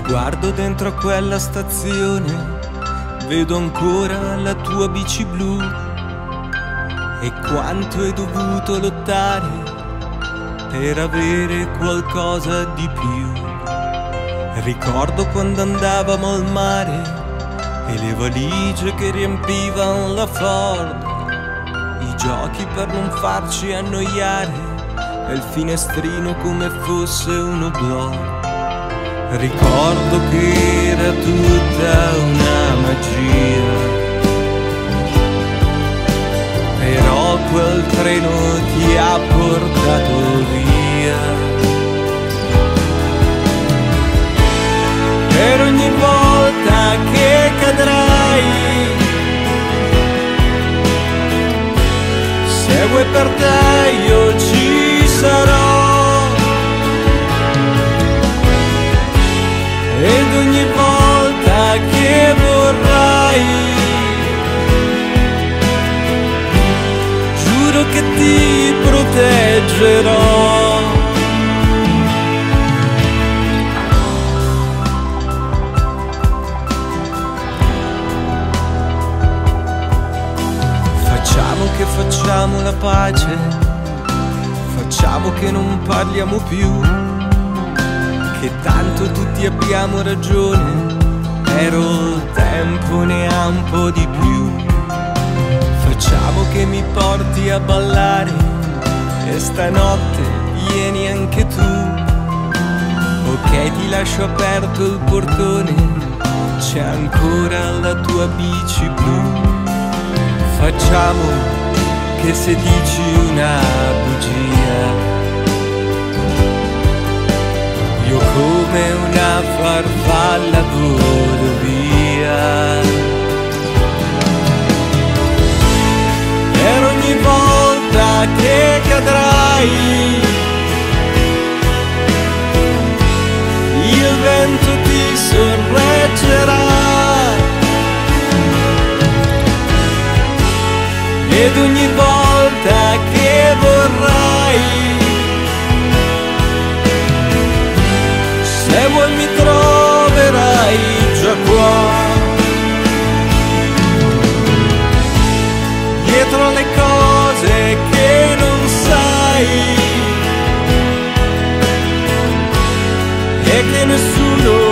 guardo dentro a quella stazione, vedo ancora la tua bici blu e quanto hai dovuto lottare per avere qualcosa di più. Ricordo quando andavamo al mare e le valigie che riempivano la Ford, i giochi per non farci annoiare e il finestrino come fosse un oblò. Ricordo che era tutta una magia, però quel treno ti ha portato via. Per ogni volta che cadrai, se vuoi per te io ci proteggerò facciamo che facciamo la pace facciamo che non parliamo più che tanto tutti abbiamo ragione, ero tempo ne ha un po' di più. Facciamo che mi porti a ballare stanotte vieni anche tu. Ok, ti lascio aperto il portone, c'è ancora la tua bici blu. Facciamo che se dici una bugia io come una farfalla volo via. Per ogni volta che cadrai. Il vento ti sorreggerà. Ed ogni volta che vorrai. che nessuno